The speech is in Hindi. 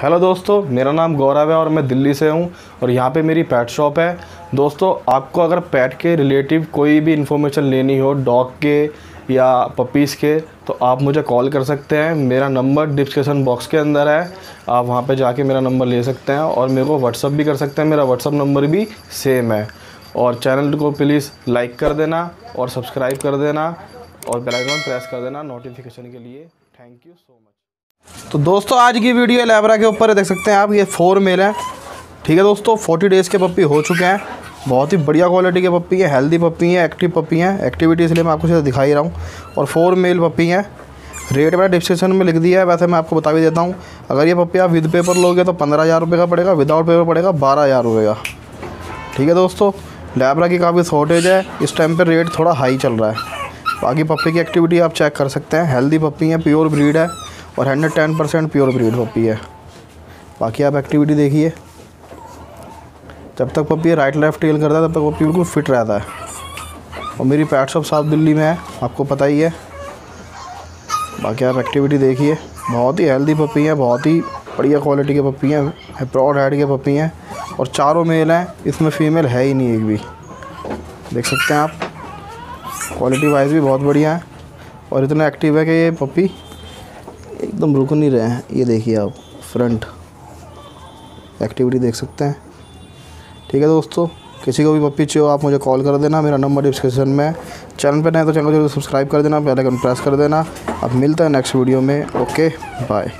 हेलो दोस्तों, मेरा नाम गौरव है और मैं दिल्ली से हूँ और यहाँ पे मेरी पेट शॉप है। दोस्तों, आपको अगर पेट के रिलेटिव कोई भी इन्फॉर्मेशन लेनी हो डॉग के या पपीज़ के तो आप मुझे कॉल कर सकते हैं। मेरा नंबर डिस्क्रिप्शन बॉक्स के अंदर है। आप वहाँ पे जाके मेरा नंबर ले सकते हैं और मेरे को व्हाट्सअप भी कर सकते हैं। मेरा व्हाट्सअप नंबर भी सेम है। और चैनल को प्लीज़ लाइक कर देना और सब्सक्राइब कर देना और बेल आइकन प्रेस कर देना नोटिफिकेशन के लिए। थैंक यू सो मच तो दोस्तों, आज की वीडियो लेबरा के ऊपर देख सकते हैं आप, ये फोर मेल है। ठीक है दोस्तों फोर्टी डेज़ के पप्पी हो चुके हैं। बहुत ही बढ़िया क्वालिटी के पप्पी है हेल्दी पप्पी हैं एक्टिव पप्पी हैं। एक्टिविटी इसलिए मैं आपको सीधा दिखा ही रहा हूँ। और फोर मेल पप्पी हैं। रेट मैंने डिस्क्रिप्शन में लिख दिया है, वैसे मैं आपको बता भी देता हूँ। अगर ये पप्पी आप विद पेपर लोगे तो पंद्रह हज़ार रुपये का पड़ेगा विदाउट पेपर पड़ेगा बारह हज़ार रुपये का। ठीक है दोस्तों लैबरा की काफ़ी शॉर्टेज है, इस टाइम पर रेट थोड़ा हाई चल रहा है। बाकी पप्पी की एक्टिविटी आप चेक कर सकते हैं हेल्दी पप्पी हैं प्योर ब्रीड है। और hundred ten percent pure breed puppy है। बाकी आप एक्टिविटी देखिए। जब तक पप्पी राइट लेफ़्ट टेल करता है, तब तक पप्पी बिल्कुल फिट रहता है। और मेरी पैट शॉप साफ़ दिल्ली में है, आपको पता ही है। बाकी आप एक्टिविटी देखिए। बहुत ही हेल्दी पप्पी हैं, बहुत ही बढ़िया क्वालिटी के पप्पी हैं ब्रॉड हेड के पप्पी हैं। और चारों मेल हैं, इसमें फ़ीमेल है ही नहीं एक भी। देख सकते हैं आप। क्वालिटी वाइज भी बहुत बढ़िया है। और इतना एक्टिव है कि ये पप्पी एकदम रुक नहीं रहे हैं। ये देखिए आप फ्रंट एक्टिविटी देख सकते हैं। ठीक है दोस्तों, किसी को भी पप्पी चाहिए आप मुझे कॉल कर देना। मेरा नंबर डिस्क्रिप्शन में चैनल पर नहीं तो चैनल को ज़रूर सब्सक्राइब कर देना बेल आइकन प्रेस कर देना। अब मिलता है नेक्स्ट वीडियो में। Okay bye